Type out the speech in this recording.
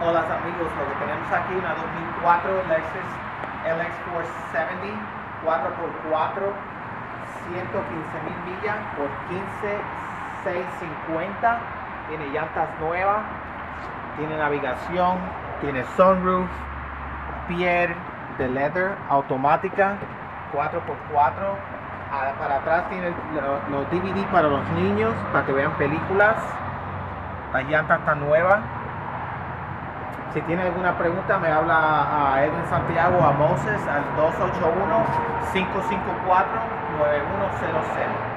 Hola amigos, lo que tenemos aquí una 2004 Lexus LX470 4x4 115 mil millas por 15,650 tiene llantas nuevas tiene navegación tiene sunroof piel de leather automática 4x4 Ah, para atrás tiene lo- los DVD para los niños para que vean películas. Las llantas están nuevas si tiene alguna pregunta, me habla a Edwin Santiago, a Moses, al 281-554-9100.